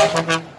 Música